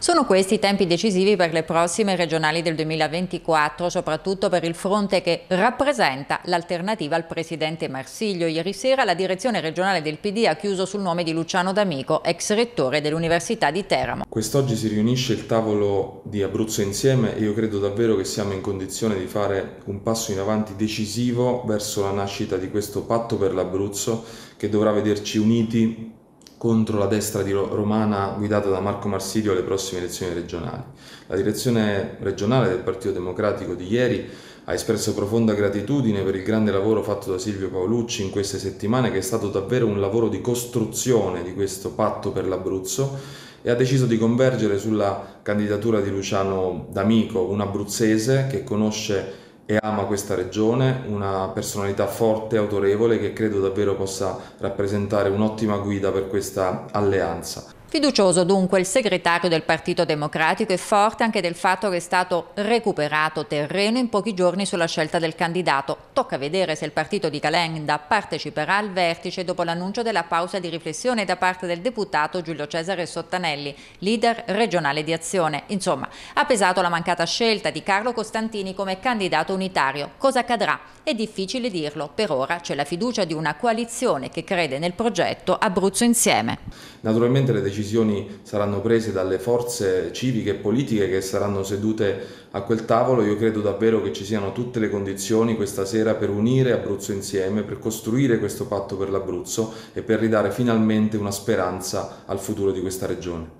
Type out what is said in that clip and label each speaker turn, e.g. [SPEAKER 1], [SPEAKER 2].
[SPEAKER 1] Sono questi i tempi decisivi per le prossime regionali del 2024, soprattutto per il fronte che rappresenta l'alternativa al presidente Marsiglio. Ieri sera la direzione regionale del PD ha chiuso sul nome di Luciano D'Amico, ex rettore dell'Università di Teramo.
[SPEAKER 2] Quest'oggi si riunisce il tavolo di Abruzzo insieme e io credo davvero che siamo in condizione di fare un passo in avanti decisivo verso la nascita di questo patto per l'Abruzzo che dovrà vederci uniti contro la destra romana guidata da Marco Marsilio alle prossime elezioni regionali. La direzione regionale del Partito Democratico di ieri ha espresso profonda gratitudine per il grande lavoro fatto da Silvio Paolucci in queste settimane, che è stato davvero un lavoro di costruzione di questo patto per l'Abruzzo e ha deciso di convergere sulla candidatura di Luciano D'Amico, un abruzzese che conosce e ama questa regione, una personalità forte, autorevole che credo davvero possa rappresentare un'ottima guida per questa alleanza.
[SPEAKER 1] Fiducioso dunque il segretario del Partito Democratico e forte anche del fatto che è stato recuperato terreno in pochi giorni sulla scelta del candidato. Tocca vedere se il partito di Calenda parteciperà al vertice dopo l'annuncio della pausa di riflessione da parte del deputato Giulio Cesare Sottanelli, leader regionale di Azione. Insomma, ha pesato la mancata scelta di Carlo Costantini come candidato unitario. Cosa accadrà? È difficile dirlo. Per ora c'è la fiducia di una coalizione che crede nel progetto Abruzzo Insieme.
[SPEAKER 2] Naturalmente le decisioni saranno prese dalle forze civiche e politiche che saranno sedute a quel tavolo. Io credo davvero che ci siano tutte le condizioni questa sera per unire Abruzzo insieme, per costruire questo patto per l'Abruzzo e per ridare finalmente una speranza al futuro di questa regione.